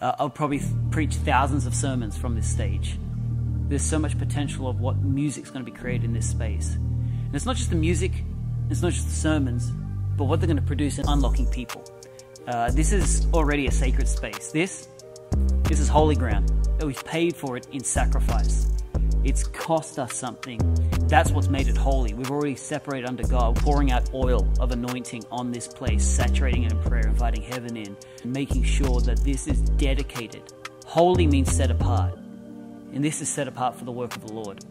uh, I'll probably preach thousands of sermons from this stage. There's so much potential of what music's going to be created in this space. And it's not just the music, it's not just the sermons, but what they're going to produce in unlocking people. Uh, this is already a sacred space. This, this is holy ground we've paid for it in sacrifice. It's cost us something. That's what's made it holy. We've already separated under God, pouring out oil of anointing on this place, saturating it in prayer, inviting heaven in, and making sure that this is dedicated. Holy means set apart. And this is set apart for the work of the Lord.